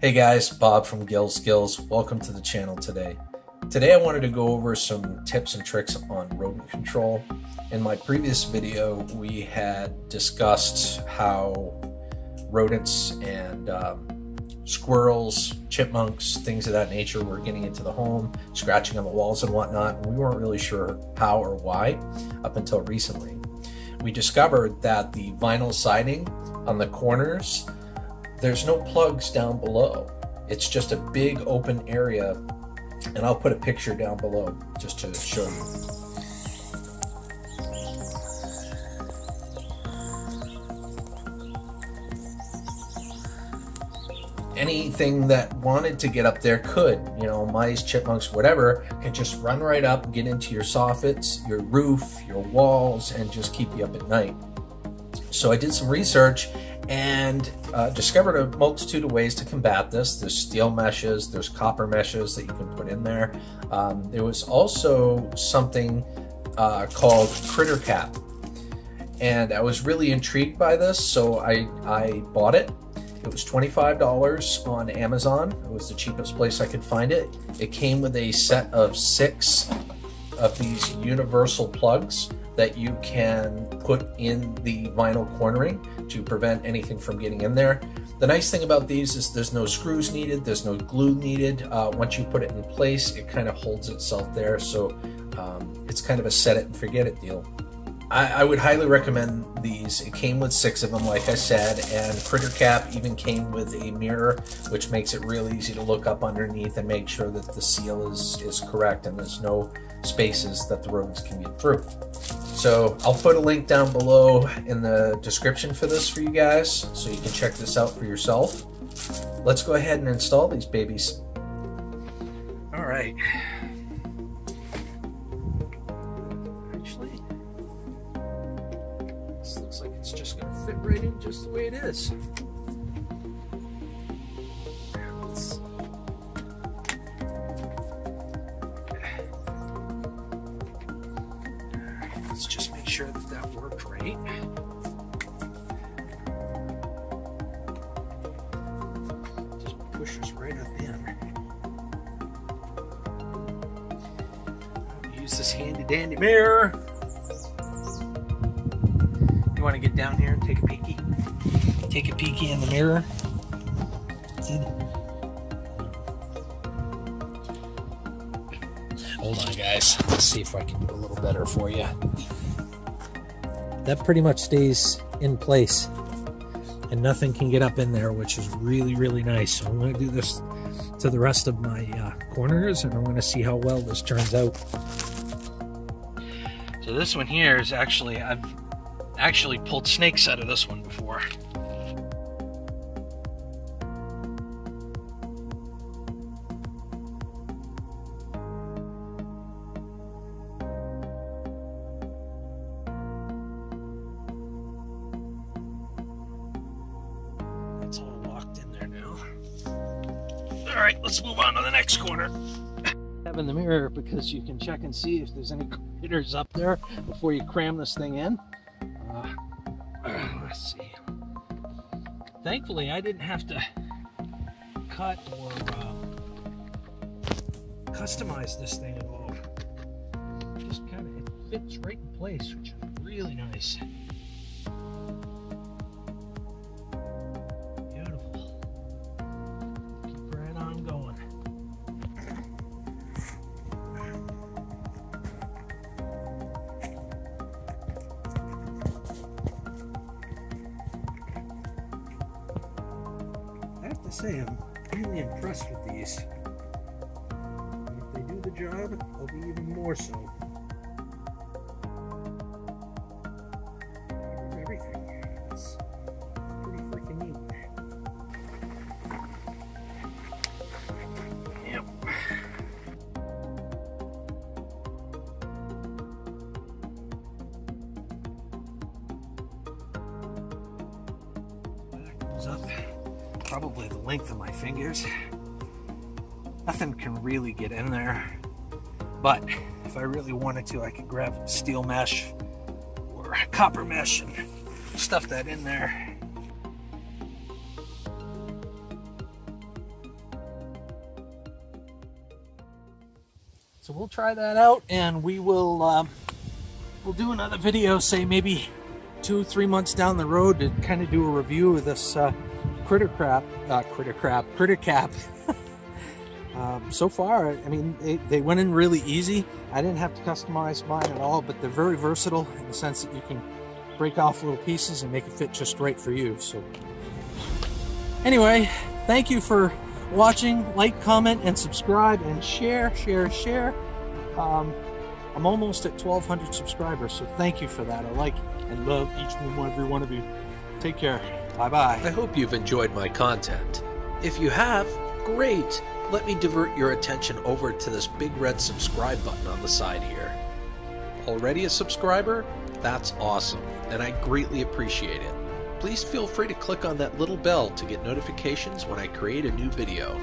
Hey guys, Bob from Gil Skillz. Welcome to the channel today. Today I wanted to go over some tips and tricks on rodent control. In my previous video, we had discussed how rodents and um, squirrels, chipmunks, things of that nature were getting into the home, scratching on the walls and whatnot. We weren't really sure how or why up until recently. We discovered that the vinyl siding on the corners there's no plugs down below. It's just a big open area, and I'll put a picture down below just to show you. anything that wanted to get up there could. You know, mice, chipmunks, whatever, can just run right up, get into your soffits, your roof, your walls, and just keep you up at night. So I did some research and uh, discovered a multitude of ways to combat this. There's steel meshes, there's copper meshes that you can put in there. Um, there was also something uh, called Kritter Cap, and I was really intrigued by this, so I, I bought it. It was $25 on Amazon. It was the cheapest place I could find it. It came with a set of six of these universal plugs that you can put in the vinyl cornering to prevent anything from getting in there. The nice thing about these is there's no screws needed, there's no glue needed. Uh, once you put it in place, it kind of holds itself there. So um, it's kind of a set it and forget it deal. I, I, would highly recommend these. It came with six of them, like I said, and Kritter Cap even came with a mirror, which makes it real easy to look up underneath and make sure that the seal is, is correct and there's no spaces that the rodents can get through. So I'll put a link down below in the description for this for you guys, so you can check this out for yourself. Let's go ahead and install these babies. All right. This looks like it's just gonna fit right in just the way it is. Let's... Just make sure that that worked right. Just right up in. Use this handy dandy mirror. Want to get down here and take a peeky? Take a peeky in the mirror. Hold on, guys. Let's see if I can do a little better for you that pretty much stays in place and nothing can get up in there, which is really, really nice. So I'm going to do this to the rest of my uh, corners and I'm going to see how well this turns out. So this one here is actually, I've actually pulled snakes out of this one before. That's all locked in there now. All right, let's move on to the next corner. Have in the mirror because you can check and see if there's any critters up there before you cram this thing in. Uh, let's see. Thankfully, I didn't have to cut or uh, customize this thing at all. just kind of it fits right in place, which is really nice. To say, I'm really impressed with these. And if they do the job, they'll be even more so. Everything. Pretty freaking neat. Yep. That goes up probably the length of my fingers. Nothing can really get in there. But if I really wanted to, I could grab steel mesh or copper mesh and stuff that in there. So we'll try that out and we will um, we'll do another video, say maybe two, three months down the road to kind of do a review of this uh, critter crap, uh, critter crap, critter cap. um, so far, I mean, they, they went in really easy. I didn't have to customize mine at all, but they're very versatile in the sense that you can break off little pieces and make it fit just right for you. So anyway, thank you for watching. Like, comment, and subscribe, and share, share, share. Um, I'm almost at 1,200 subscribers, so thank you for that. I like and love each and every one of you. Take care. Bye bye. I hope you've enjoyed my content. If you have, great! Let me divert your attention over to this big red subscribe button on the side here. Already a subscriber? That's awesome, and I greatly appreciate it. Please feel free to click on that little bell to get notifications when I create a new video.